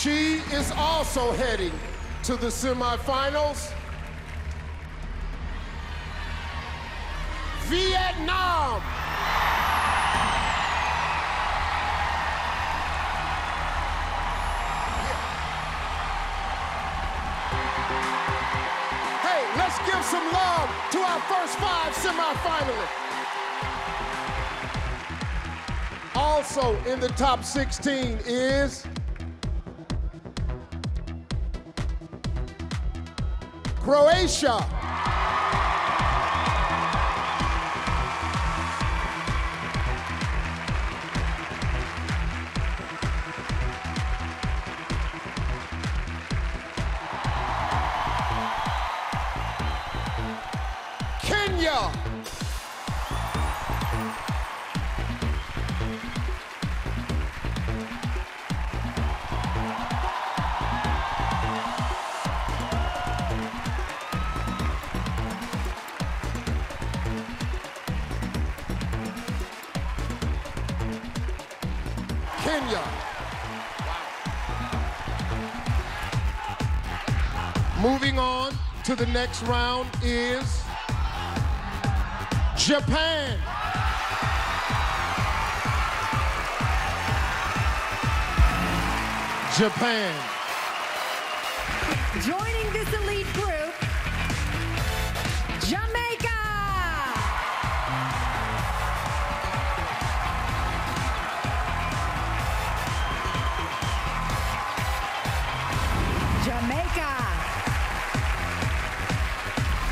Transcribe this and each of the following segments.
She is also heading to the semifinals. Vietnam. Hey, let's give some love to our first five semifinalists. Also in the top 16 is Croatia. Kenya. Kenya. Moving on to the next round is Japan. Japan. Joining this elite group, Jamaica.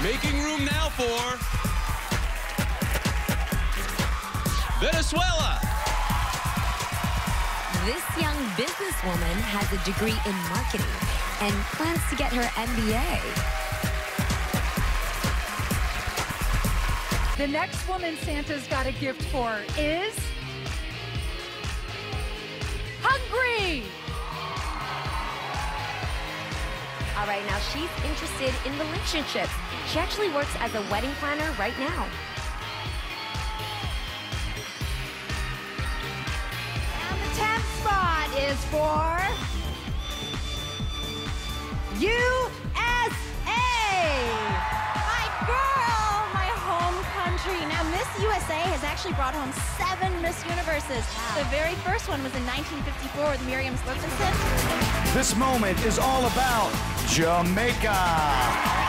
Making room now for Venezuela. This young businesswoman has a degree in marketing and plans to get her MBA. The next woman Santa's got a gift for is All right, now she's interested in relationships. She actually works as a wedding planner right now. And the 10th spot is for country. Now, Miss USA has actually brought home seven Miss Universes. The very first one was in 1954 with Miriam Stevenson. This moment is all about Jamaica.